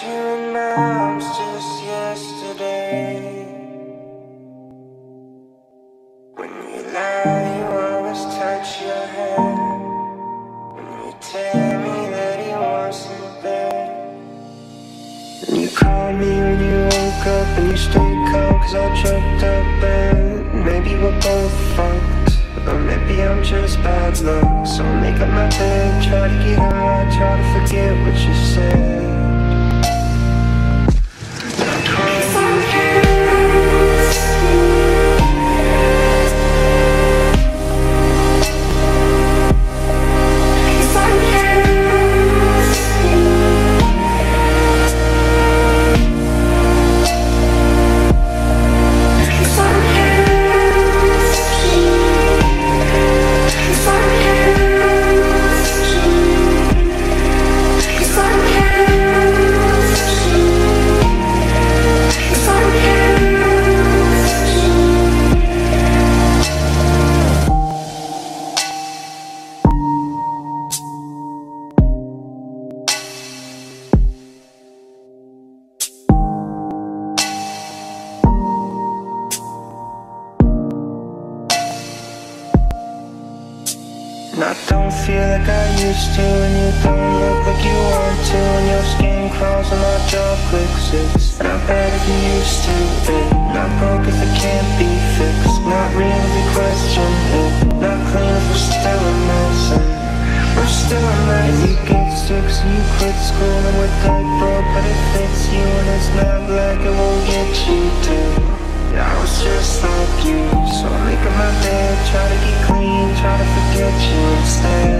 You in my arms just yesterday. When you lie, you always touch your head. When you tell me that he wants in bed. And you call me when you woke up and you stay calm cause I choked up and maybe we're both fucked. Or maybe I'm just bad luck. So make up my bed, try to get high, try to forget what you said. And I don't feel like I used to And you don't look like you want to. And your skin crawls and my jaw clicks It's not bad if you used to it. Not broke if it can't be fixed. Not real question. It Not clean if we're still a mess. We're still a mess. You get six and you quit school And we're dead broke but it fits you And it's not black, it won't get you too yeah, I was just like you So I make up my bed, Try you instead